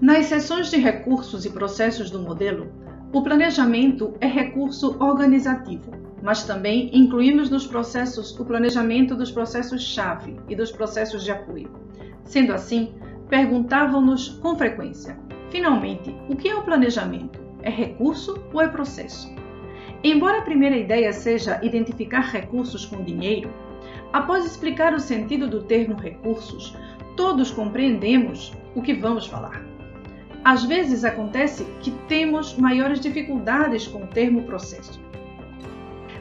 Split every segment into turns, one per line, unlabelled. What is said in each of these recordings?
Nas seções de recursos e processos do modelo, o planejamento é recurso organizativo, mas também incluímos nos processos o planejamento dos processos-chave e dos processos de apoio. Sendo assim, perguntavam-nos com frequência: finalmente, o que é o planejamento? É recurso ou é processo? Embora a primeira ideia seja identificar recursos com dinheiro, após explicar o sentido do termo recursos, todos compreendemos o que vamos falar. Às vezes acontece que temos maiores dificuldades com o termo processo.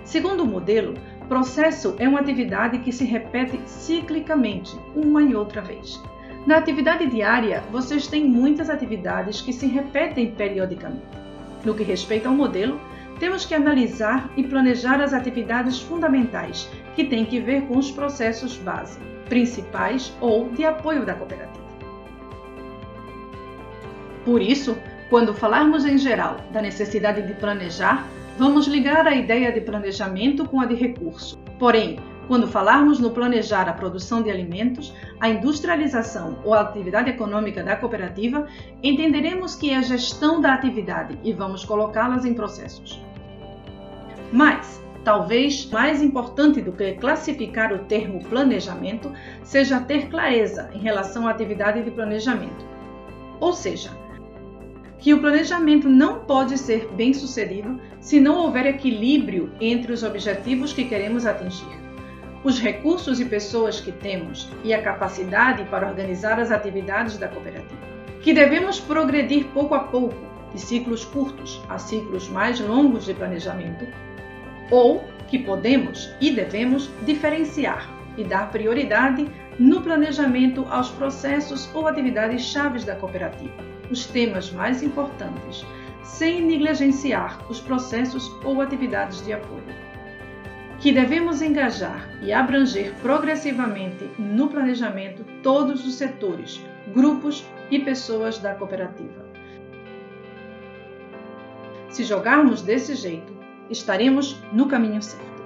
Segundo o modelo, processo é uma atividade que se repete ciclicamente, uma e outra vez. Na atividade diária, vocês têm muitas atividades que se repetem periodicamente. No que respeita ao modelo, temos que analisar e planejar as atividades fundamentais que têm que ver com os processos base, principais ou de apoio da cooperativa. Por isso, quando falarmos em geral da necessidade de planejar, vamos ligar a ideia de planejamento com a de recurso. Porém, quando falarmos no planejar a produção de alimentos, a industrialização ou a atividade econômica da cooperativa, entenderemos que é a gestão da atividade e vamos colocá-las em processos. Mas, talvez mais importante do que classificar o termo planejamento seja ter clareza em relação à atividade de planejamento. Ou seja, que o planejamento não pode ser bem sucedido se não houver equilíbrio entre os objetivos que queremos atingir, os recursos e pessoas que temos e a capacidade para organizar as atividades da cooperativa. Que devemos progredir pouco a pouco, de ciclos curtos a ciclos mais longos de planejamento, ou que podemos e devemos diferenciar e dar prioridade no planejamento aos processos ou atividades chaves da cooperativa os temas mais importantes, sem negligenciar os processos ou atividades de apoio. Que devemos engajar e abranger progressivamente no planejamento todos os setores, grupos e pessoas da cooperativa. Se jogarmos desse jeito, estaremos no caminho certo.